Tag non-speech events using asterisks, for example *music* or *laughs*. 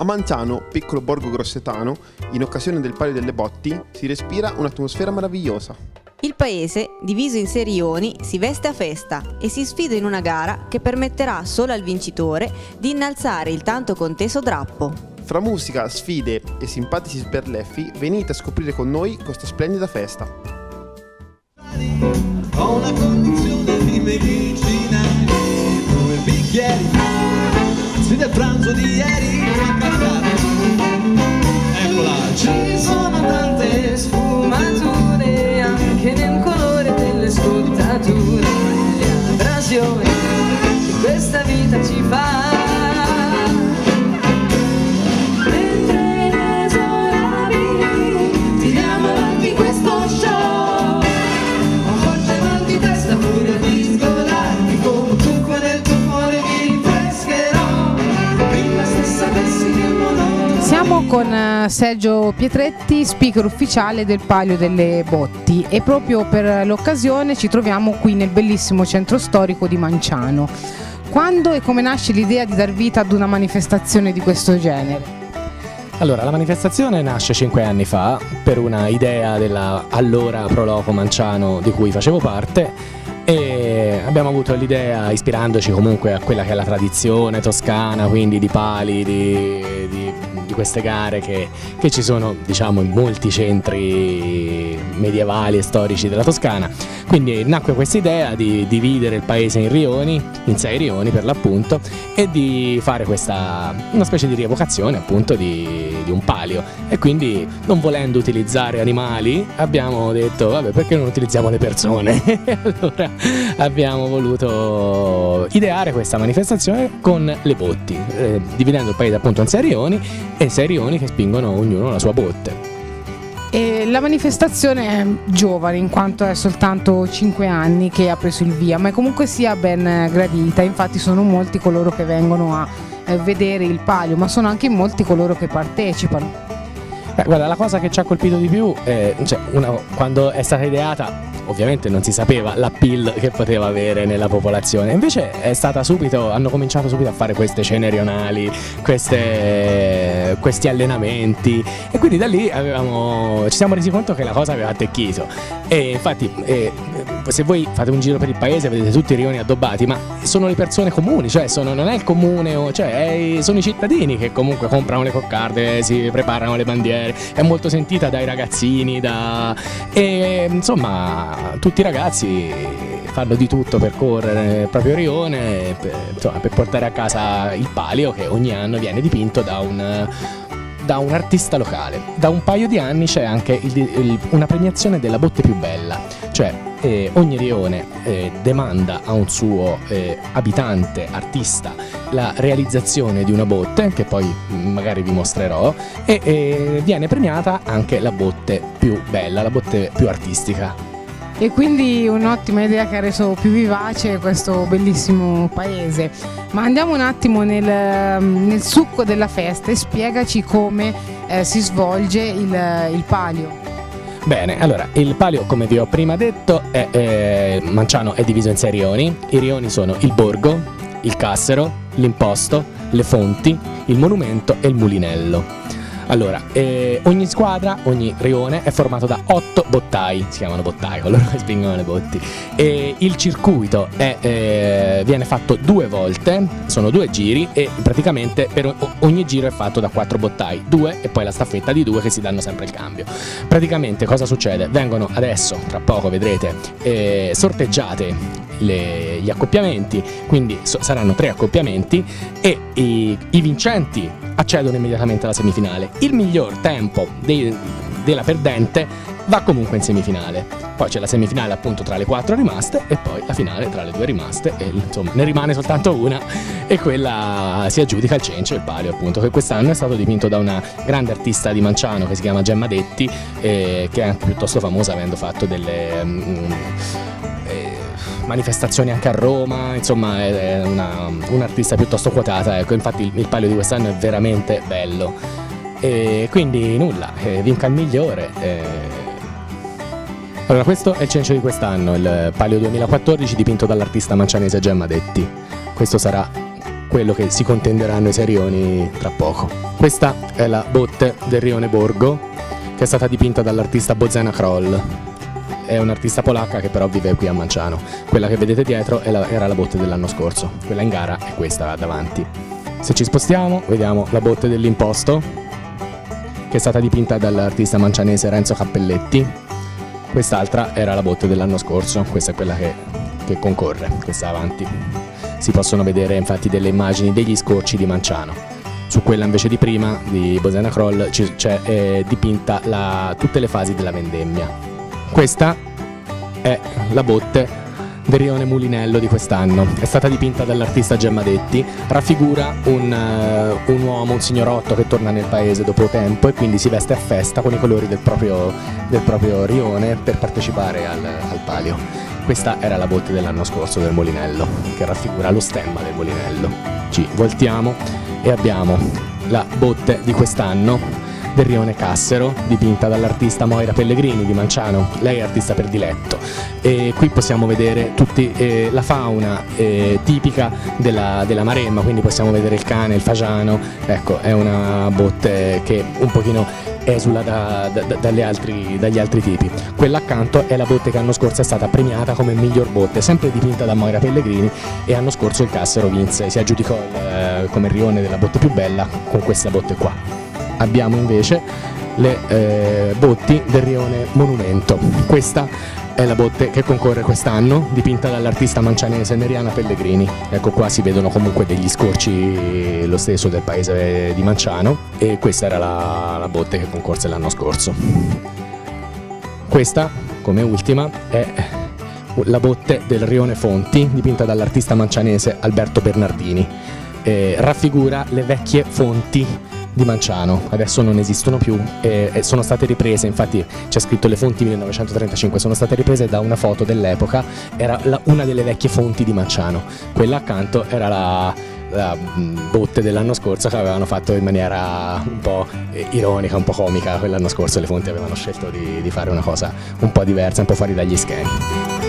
A Manciano, piccolo borgo grossetano, in occasione del Palio delle Botti, si respira un'atmosfera meravigliosa. Il paese, diviso in serioni, si veste a festa e si sfida in una gara che permetterà solo al vincitore di innalzare il tanto conteso drappo. Fra musica, sfide e simpatici sberleffi, venite a scoprire con noi questa splendida festa. Ho una condizione di medicina Due bicchieri del pranzo di ieri Sergio Pietretti, speaker ufficiale del Palio delle Botti e proprio per l'occasione ci troviamo qui nel bellissimo centro storico di Manciano. Quando e come nasce l'idea di dar vita ad una manifestazione di questo genere? Allora, la manifestazione nasce cinque anni fa per una idea della allora Proloco Manciano di cui facevo parte e abbiamo avuto l'idea ispirandoci comunque a quella che è la tradizione toscana, quindi di pali, di, di- di queste gare che, che ci sono diciamo in molti centri medievali e storici della Toscana. Quindi nacque questa idea di dividere il paese in rioni, in sei rioni per l'appunto, e di fare questa una specie di rievocazione appunto di, di un palio. E quindi non volendo utilizzare animali abbiamo detto vabbè perché non utilizziamo le persone? E *laughs* allora abbiamo voluto ideare questa manifestazione con le botti, eh, dividendo il paese appunto in sei rioni e sei rioni che spingono ognuno la sua botte. E la manifestazione è giovane in quanto è soltanto 5 anni che ha preso il via, ma è comunque sia ben gradita, infatti sono molti coloro che vengono a eh, vedere il palio, ma sono anche molti coloro che partecipano. Beh, guarda, la cosa che ci ha colpito di più è cioè, una- quando è stata ideata, ovviamente non si sapeva l'appeal che poteva avere nella popolazione. Invece è stata subito, hanno cominciato subito a fare queste cene rionali, queste- questi allenamenti. E quindi da lì avevamo, ci siamo resi conto che la cosa aveva attecchito. E infatti, eh, se voi fate un giro per il paese, vedete tutti i rioni addobbati, ma sono le persone comuni, cioè sono- non è il comune, cioè è sono i cittadini che comunque comprano le coccarde, si preparano le bandiere, è molto sentita dai ragazzini, da... e insomma tutti i ragazzi fanno di tutto per correre il proprio rione, per, insomma, per portare a casa il palio che ogni anno viene dipinto da un da un artista locale. Da un paio di anni c'è anche il- il- una premiazione della botte più bella, cioè eh, ogni rione eh, demanda a un suo eh, abitante, artista, la realizzazione di una botte, che poi mm, magari vi mostrerò, e eh, viene premiata anche la botte più bella, la botte più artistica. E quindi un'ottima idea che ha reso più vivace questo bellissimo paese. Ma andiamo un attimo nel, nel succo della festa e spiegaci come eh, si svolge il, il palio. Bene, allora il palio, come vi ho prima detto, è, eh, Manciano è diviso in sei rioni. I rioni sono il borgo, il cassero, l'imposto, le fonti, il monumento e il mulinello. Allora, eh, ogni squadra, ogni rione è formato da otto bottai, si chiamano bottai, *laughs* coloro che spingono le botti. E il circuito è, eh, viene fatto due volte, sono due giri e praticamente per ogni giro è fatto da quattro bottai, due e poi la staffetta di due che si danno sempre il cambio. Praticamente cosa succede? Vengono adesso, tra poco vedrete, eh, sorteggiate le- gli accoppiamenti, quindi so- saranno tre accoppiamenti e i, i vincenti accedono immediatamente alla semifinale. Il miglior tempo dei- della perdente va comunque in semifinale. Poi c'è la semifinale appunto tra le quattro rimaste e poi la finale tra le due rimaste e insomma ne rimane soltanto una e quella si aggiudica il cencio e il palio appunto che quest'anno è stato dipinto da una grande artista di Manciano che si chiama Gemma Detti eh, che è anche piuttosto famosa avendo fatto delle mm, manifestazioni anche a Roma, insomma è una- un'artista piuttosto quotata, ecco, infatti il, il palio di quest'anno è veramente bello. E quindi nulla, eh, vinca il migliore. eh. Allora, questo è il cencio di quest'anno, il palio 2014 dipinto dall'artista mancianese Gemma Detti. Questo sarà quello che si contenderanno i serioni tra poco. Questa è la botte del rione Borgo che è stata dipinta dall'artista Bozena Kroll. È un'artista polacca che però vive qui a Manciano. Quella che vedete dietro la- era la botte dell'anno scorso, quella in gara è questa davanti. Se ci spostiamo vediamo la botte dell'imposto che è stata dipinta dall'artista mancianese Renzo Cappelletti. Quest'altra era la botte dell'anno scorso, questa è quella che, che concorre, questa avanti. Si possono vedere infatti delle immagini degli scorci di Manciano. Su quella invece di prima, di Bosena Kroll, c'è eh, dipinta la- tutte le fasi della vendemmia. Questa è la botte del rione Mulinello di quest'anno. È stata dipinta dall'artista Gemma Detti, raffigura un, eh, un uomo, un signorotto che torna nel paese dopo tempo e quindi si veste a festa con i colori del proprio, del proprio rione per partecipare al, al palio. Questa era la botte dell'anno scorso del Molinello, che raffigura lo stemma del Molinello. Ci voltiamo e abbiamo la botte di quest'anno del rione Cassero, dipinta dall'artista Moira Pellegrini di Manciano. Lei è artista prediletto. E qui possiamo vedere tutti, eh, la fauna eh, tipica della, della Maremma, quindi possiamo vedere il cane, il fagiano. Ecco, è una botte che un pochino esula da- da- da- altri- dagli altri tipi. Quella accanto è la botte che l'anno scorso è stata premiata come miglior botte, sempre dipinta da Moira Pellegrini e l'anno scorso il Cassero vinse, si aggiudicò eh, come rione della botte più bella con questa botte qua abbiamo invece le eh, botti del rione Monumento. Questa è la botte che concorre quest'anno, dipinta dall'artista mancianese Neriana Pellegrini. Ecco qua si vedono comunque degli scorci lo stesso del paese di Manciano e questa era la, la botte che concorse l'anno scorso. Questa, come ultima, è la botte del rione Fonti, dipinta dall'artista mancianese Alberto Bernardini. Eh, raffigura le vecchie fonti di Manciano, adesso non esistono più e, e sono state riprese, infatti c'è scritto le fonti 1935, sono state riprese da una foto dell'epoca, era la- una delle vecchie fonti di Manciano, quella accanto era la, la, mh, botte dell'anno scorso che avevano fatto in maniera un po' ironica, un po' comica, quell'anno scorso le fonti avevano scelto di, di fare una cosa un po' diversa, un po' fuori dagli schemi.